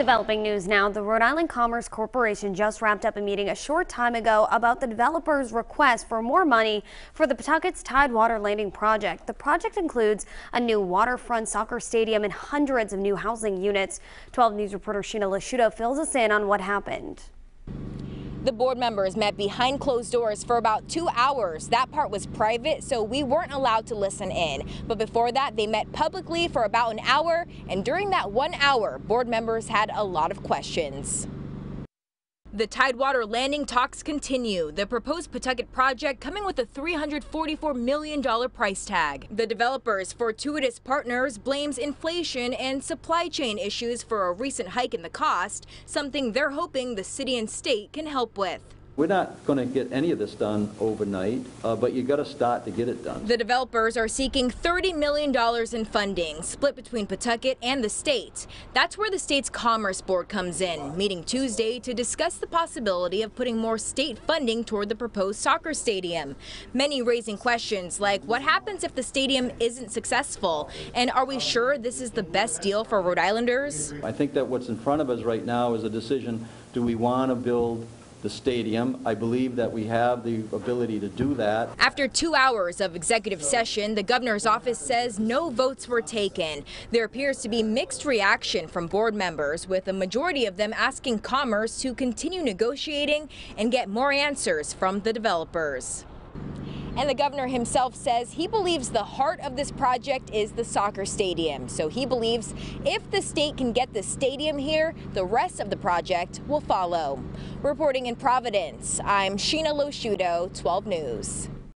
Developing news now. The Rhode Island Commerce Corporation just wrapped up a meeting a short time ago about the developer's request for more money for the Pawtucket's Tidewater Landing project. The project includes a new waterfront soccer stadium and hundreds of new housing units. 12 News reporter Shiina LoSciuto fills us in on what happened. The board members met behind closed doors for about two hours. That part was private, so we weren't allowed to listen in. But before that, they met publicly for about an hour. And during that one hour, board members had a lot of questions. The Tidewater landing talks continue. The proposed Pawtucket project coming with a $344 million price tag. The developer's Fortuitous Partners blames inflation and supply chain issues for a recent hike in the cost, something they're hoping the city and state can help with. We're not going to get any of this done overnight, uh, but you got to start to get it done. The developers are seeking $30 million in funding, split between Pawtucket and the state. That's where the state's Commerce Board comes in, meeting Tuesday to discuss the possibility of putting more state funding toward the proposed soccer stadium. Many raising questions like what happens if the stadium isn't successful? And are we sure this is the best deal for Rhode Islanders? I think that what's in front of us right now is a decision, do we want to build the stadium. I believe that we have the ability to do that. After two hours of executive session, the governor's office says no votes were taken. There appears to be mixed reaction from board members, with a majority of them asking Commerce to continue negotiating and get more answers from the developers. And the governor himself says he believes the heart of this project is the soccer stadium. So he believes if the state can get the stadium here, the rest of the project will follow. Reporting in Providence, I'm Shiina LoSciuto, 12 News.